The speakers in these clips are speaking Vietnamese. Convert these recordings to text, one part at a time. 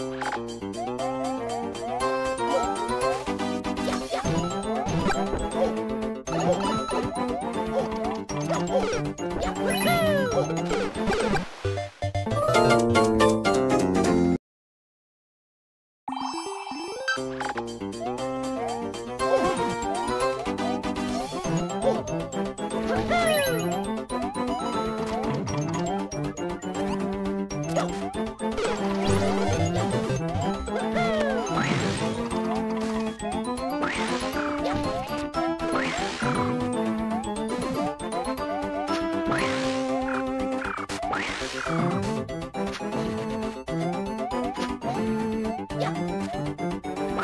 Woohoo!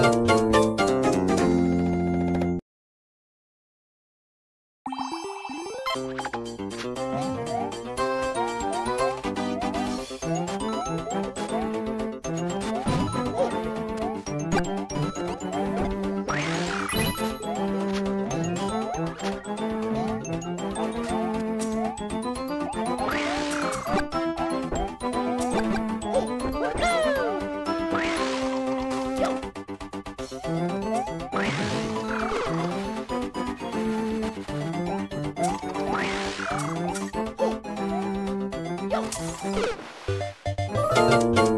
なるほど。Thank you.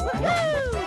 Woohoo!